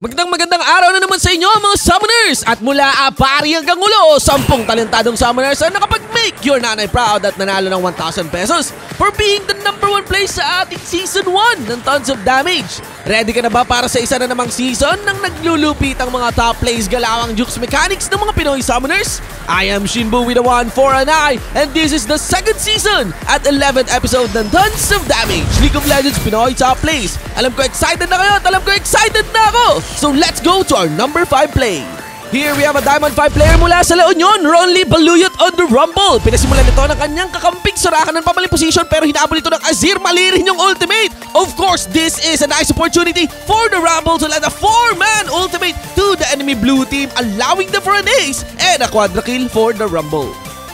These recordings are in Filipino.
Magandang magandang araw na naman sa inyo mga summoners! At mula apari hanggang ulo, sampung talentadong summoners ang nakapag-make your nanay proud at nanalo ng 1,000 pesos for being the number one place sa ating Season 1 ng Tons of Damage. Ready ka na ba para sa isa na namang season ng naglulupit ang mga top plays galawang jukes mechanics ng mga Pinoy summoners? I am Shinbu with a 1 for an eye and this is the second season at 11th episode ng Tons of Damage League of Legends Pinoy Top Plays. Alam ko excited na kayo at alam ko excited na ako! So let's go to our number 5 play. Here we have a Diamond 5 player mula sa La Union, Ronly Baluyot on the Rumble. Pinasimulan nito ng kanyang kakamping surakan ng pamaling position pero hinabol ito ng Azir mali rin yung ultimate. Of course, this is a nice opportunity for the Rumble to land a 4-man ultimate to the enemy blue team allowing them for an ace and a quadra kill for the Rumble.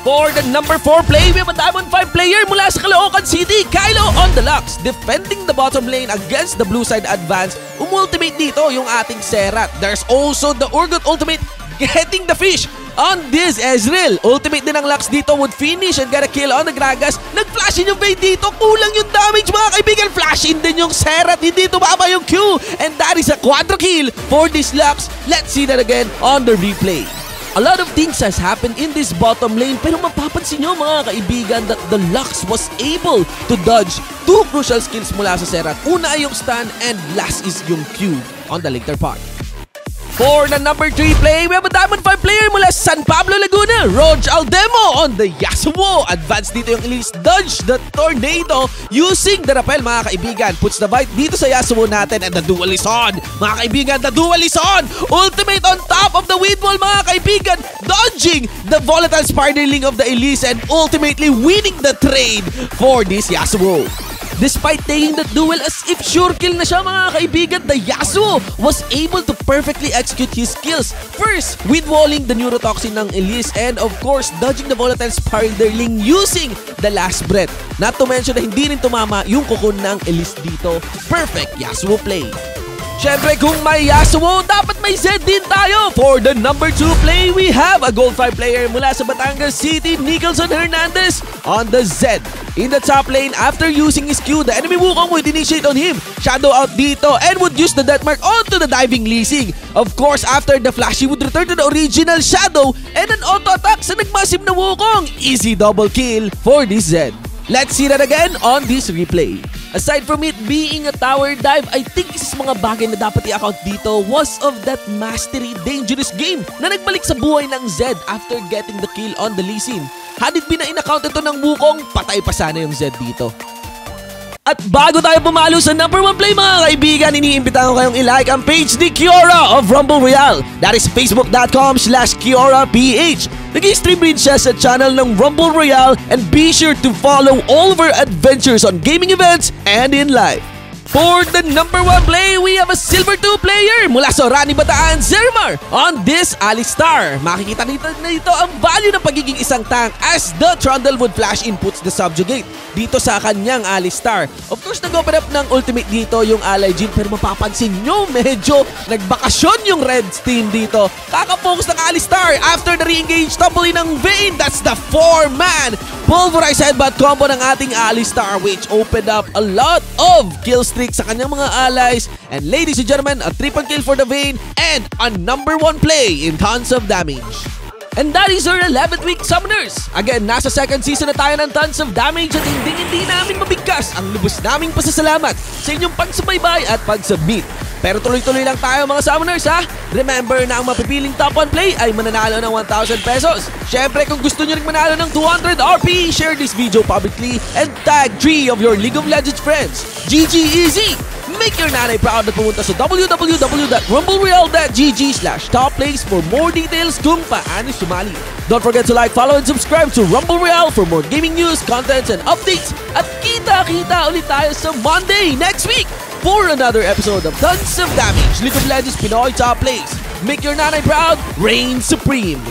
For the number 4 play, have a Diamond 5 player mula sa Caloocan City, Kylo on the Lux. Defending the bottom lane against the blue side advance, umultimate dito yung ating Serat. There's also the Urgot ultimate getting the fish on this Ezreal. Ultimate din ng Lux dito would finish and get a kill on the Gragas. Nag-flash in yung Vayne dito. Kulang yung damage mga kaibigan. Flash in din yung Serat. Hindi tumama yung Q. And that is a quadra kill for this Lux. Let's see that again on the replay. A lot of things has happened in this bottom lane pero mapapansin nyo mga kaibigan that the Lux was able to dodge two crucial skills mula sa Serat. Una ay yung stun and last is yung Q on the later part. For the number 3 play, we have a Diamond 5 player mula sa San Pablo, Laguna, Rog Aldemo on the Yasuo. Advance dito yung Elise dodge the Tornado using the rappel mga kaibigan. Puts the bite dito sa Yasuo natin and the dual is on. Mga kaibigan, the dual is on. Ultimate on top of the Weed Wall mga kaibigan. Dodging the volatile Spiderling of the Elise and ultimately winning the trade for this Yasuo. Despite taking that duel as if sure kill na siya mga kaibigan, the Yasuo was able to perfectly execute his skills. First, with walling the neurotoxin ng Elise and of course, dodging the volatile Spiderling using the last breath. Not to mention na hindi rin tumama yung kukun ng Elise dito. Perfect Yasuo play. Siyempre kung may Yasuo, dapat may Zed din tayo. For the number 2 play, we have a Gold 5 player mula sa Batangas City, Nicholson Hernandez on the Zed. In the top lane, after using his Q, the enemy Wukong would initiate on him. Shadow out dito and would use the death mark onto the diving leasing. Of course, after the flash, he would return to the original Shadow and an auto attack sa nagmassive na Wukong. Easy double kill for this Zed. Let's see that again on this replay. Aside from it being a tower dive, I think isa sa mga bagay na dapat i-account dito was of that mastery dangerous game na nagbalik sa buhay ng Zed after getting the kill on the Lee Sin. Had it been na in-account ito ng Wukong, patay pa sana yung Zed dito. At bago tayo pumalo sa number 1 play mga kaibigan, iniimbitahan ko kayong i-like ang page ni Kiora of Rumble Royale. That is facebook.com slash KioraPH. Nag-stream rin siya sa channel ng Rumble Royale and be sure to follow all of our adventures on gaming events and in life. For the number 1 play, we have a Silver 2 player mula sa Rani Bataan, Zermar on this Alistar. Makikita nito na ito ang value ng pagiging isang tank as the Trundle would flash inputs the subjugate dito sa kanyang Alistar. Of course, nag-open up ng ultimate dito yung Ally Jin pero mapapansin nyo medyo nagbakasyon yung Red team dito. Kakafocus ng Alistar after the re-engage tumbling ng Vayne. That's the 4-man pulverized headbutt combo ng ating Alistar which opened up a lot of kill streak sa kanyang mga allies. And ladies and gentlemen, a triple kill for the Vayne and a number 1 play in tons of damage. And that is our 11th week Summoners! Again, nasa second season na tayo ng tons of damage at hindi hindi namin mabigkas ang lubos naming pasasalamat sa inyong pagsubaybay at pag-submit. Pero tuloy-tuloy lang tayo mga Summoners ha! Remember na ang mapipiling top 1 play ay mananalo ng 1,000 pesos. Syempre kung gusto nyo rin manalo ng 200 RP, share this video publicly and tag 3 of your League of Legends friends. GG Easy! Make your nanay proud na pumunta sa www.rumblereal.gg slash top plays for more details kung paano sumali. Don't forget to like, follow, and subscribe to Rumble Real for more gaming news, contents, and updates. At kita-kita ulit tayo sa Monday next week for another episode of Tons of Damage League of Legends Pinoy Top Plays. Make your nanay proud, reign supreme!